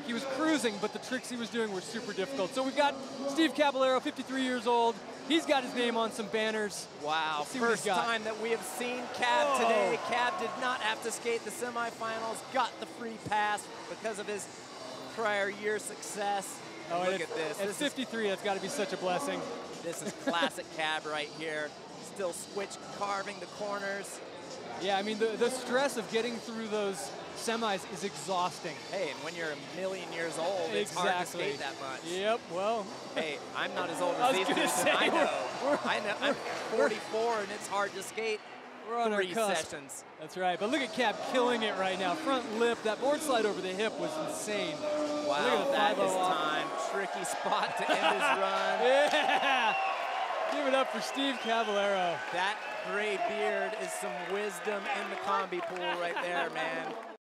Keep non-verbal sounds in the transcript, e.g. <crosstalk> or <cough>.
Like he was cruising, but the tricks he was doing were super difficult. So we've got Steve Caballero, 53 years old. He's got his name on some banners. Wow, first time that we have seen Cab Whoa. today. Cab did not have to skate the semifinals, got the free pass because of his prior year success. Oh, Look at this. At this 53, is, that's got to be such a blessing. This is classic <laughs> Cab right here. Still switch carving the corners. Yeah, I mean, the, the stress of getting through those semis is exhausting. Hey, and when you're a million years old, exactly. it's hard to skate that much. Yep, well. Hey, I'm not as old <laughs> as these dudes, say, I know. We're, we're, I know. I'm 44, and it's hard to skate we're on three our sessions. That's right, but look at Cab killing it right now. Front lip, that board slide over the hip was insane. Wow, that is oh time. Tricky spot to end his <laughs> run. Give it up for Steve Caballero. That gray beard is some wisdom in the combi pool right there, man.